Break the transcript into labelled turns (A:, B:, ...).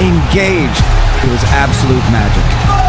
A: engaged. It was absolute magic.